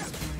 Killing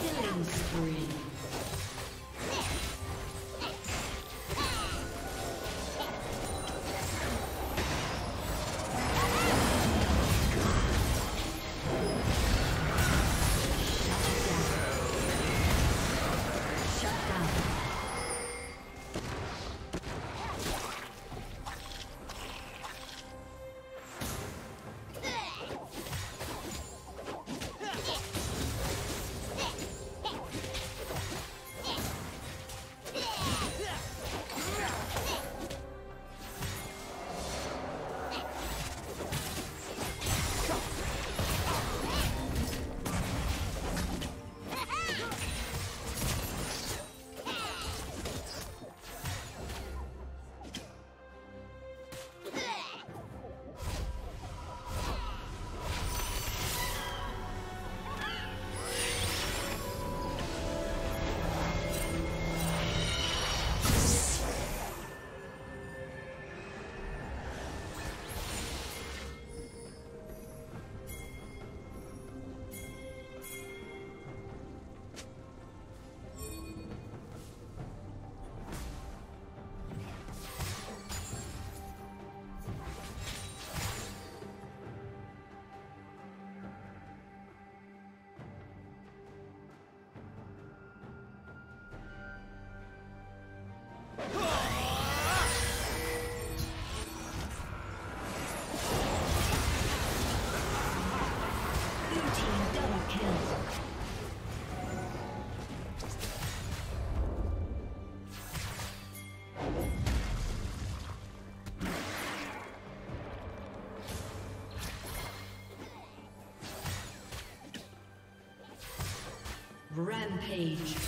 Killing spree. Rampage.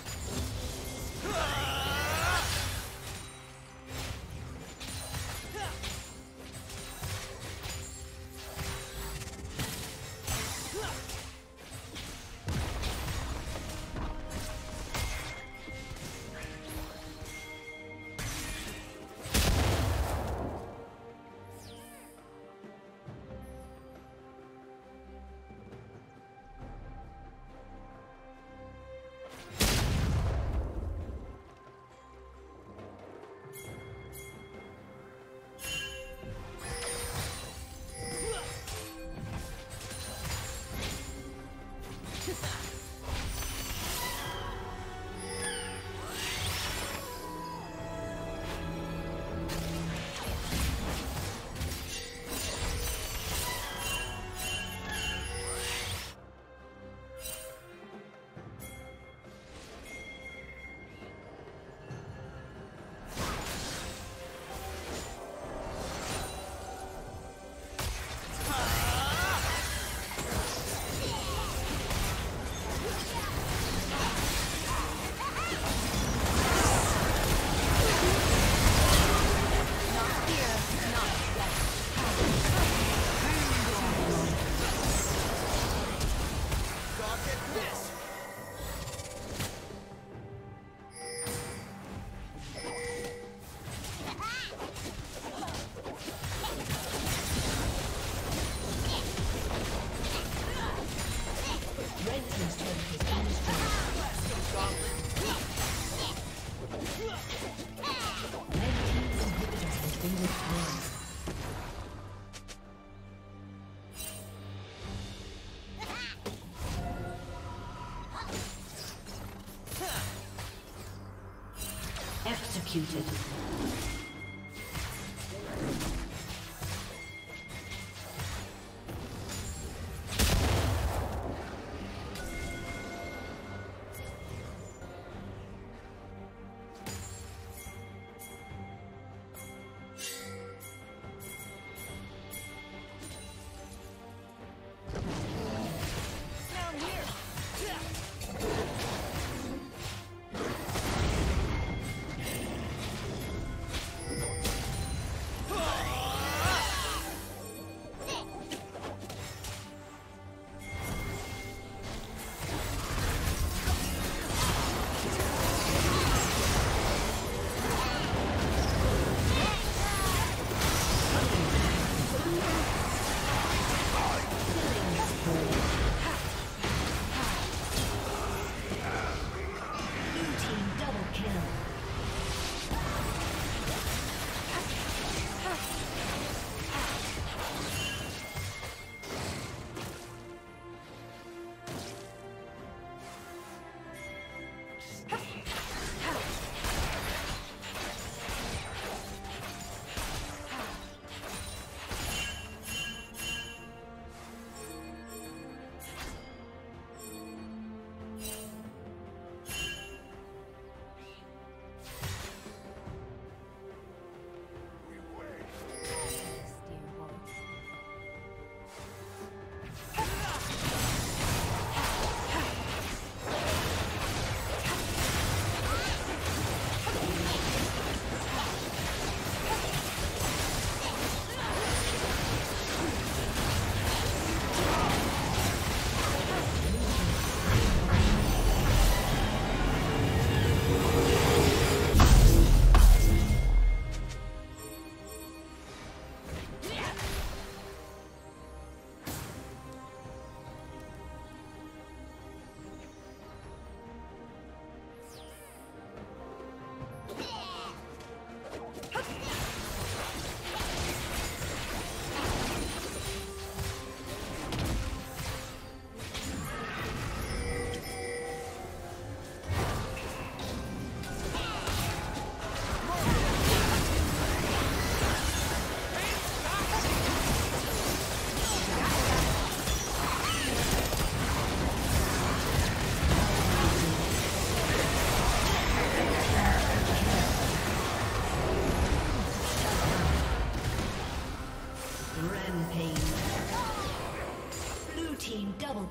Executed.